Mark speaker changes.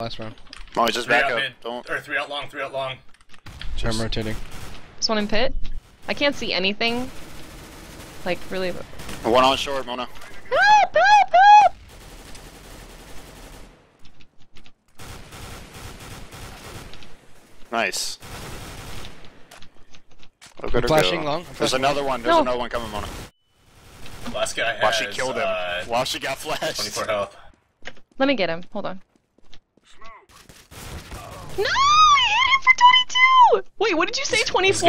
Speaker 1: Last round.
Speaker 2: Molly, just
Speaker 3: Three
Speaker 2: back up.
Speaker 3: mid.
Speaker 2: Don't.
Speaker 3: Or three out long, three out long.
Speaker 1: I'm rotating.
Speaker 4: This one in pit. I can't see anything. Like really.
Speaker 2: One on short, Mona.
Speaker 4: Help! Help! Help!
Speaker 2: Nice. Look at her
Speaker 1: flashing
Speaker 2: go.
Speaker 1: long, I'm
Speaker 2: There's
Speaker 1: flashing
Speaker 2: another one. There's
Speaker 4: No.
Speaker 2: another one coming, Mona.
Speaker 3: Last guy has
Speaker 2: While she killed him.
Speaker 3: Uh,
Speaker 2: While she got flashed.
Speaker 3: 24 health.
Speaker 4: Let me get him. Hold on. No! I hit him for 22! Wait, what did you say? 24?